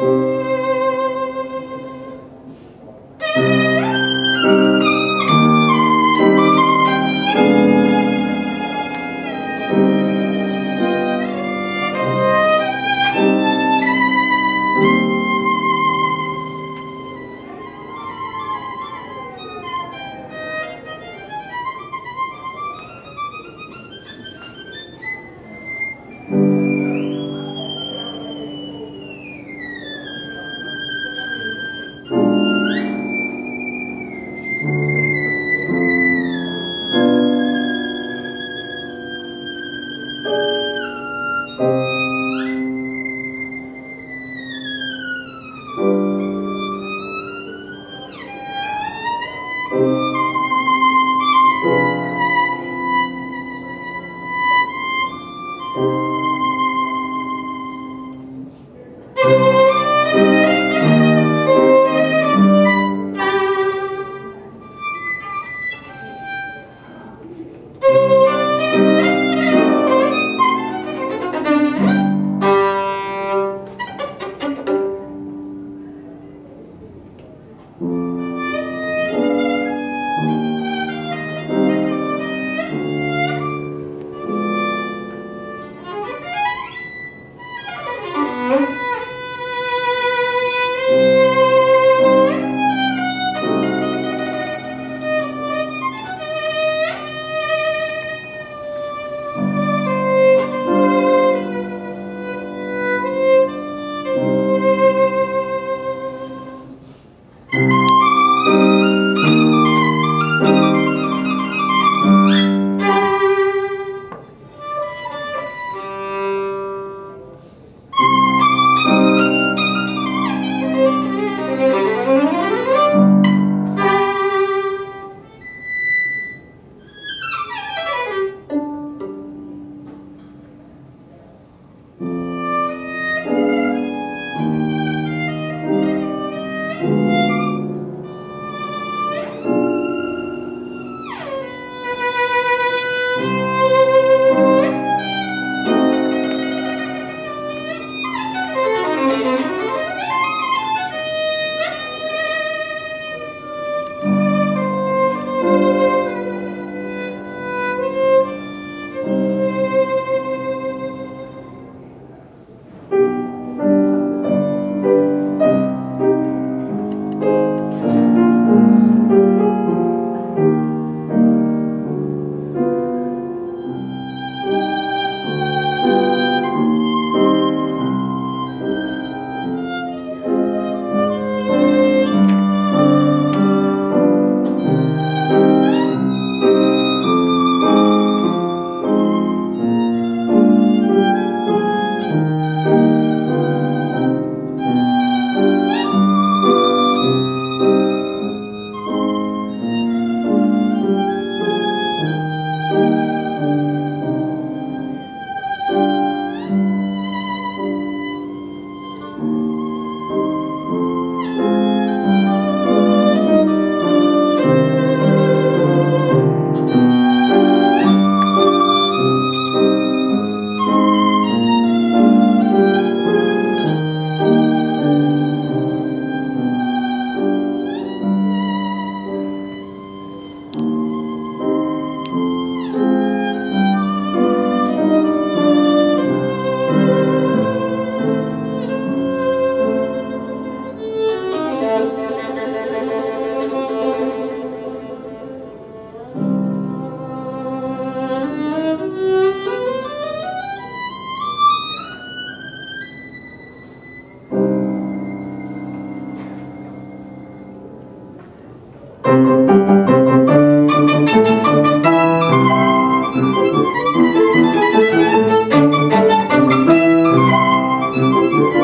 Música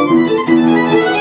Música